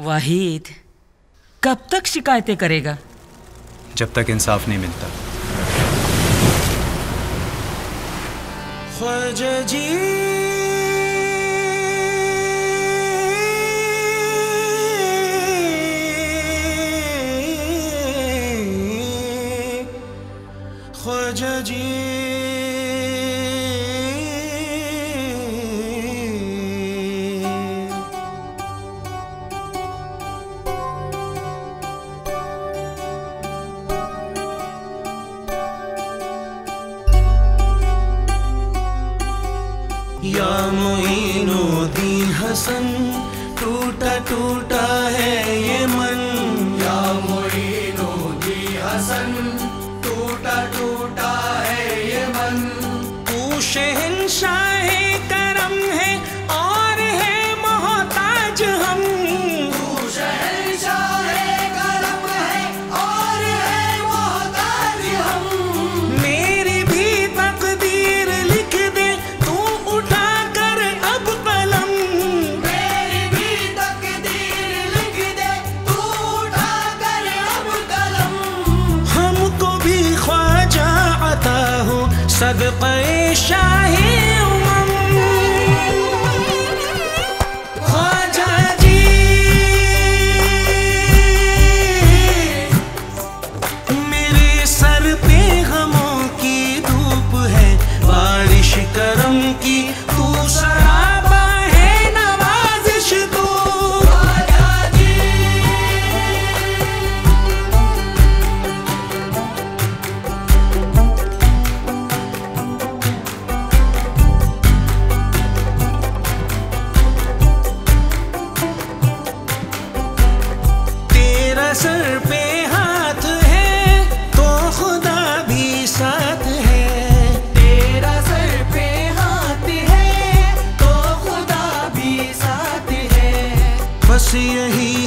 वाहिद कब तक शिकायतें करेगा? जब तक इंसाफ नहीं मिलता। ख्वाजा जी। ख्वाजा जी। या मोइनुद्दीन हसन टूटा टूटा है ये मन। या मोइनुद्दीन हसन टूटा टूटा है ये मन। तू शहनशाह हो सर पे हाथ है तो खुदा भी साथ है। तेरा सर पे हाथ है तो खुदा भी साथ है। बस यही